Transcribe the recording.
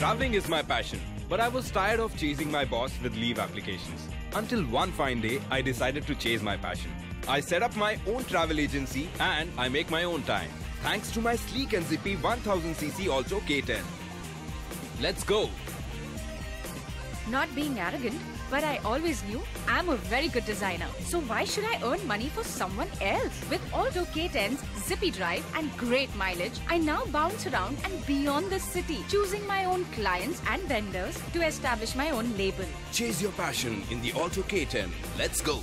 Traveling is my passion, but I was tired of chasing my boss with leave applications. Until one fine day, I decided to chase my passion. I set up my own travel agency and I make my own time. Thanks to my sleek and zippy 1000cc Alto K10. Let's go! Not being arrogant, but I always knew I'm a very good designer. So why should I earn money for someone else? With Alto K10's zippy drive and great mileage, I now bounce around and beyond the city, choosing my own clients and vendors to establish my own label. Chase your passion in the Alto K10. Let's go!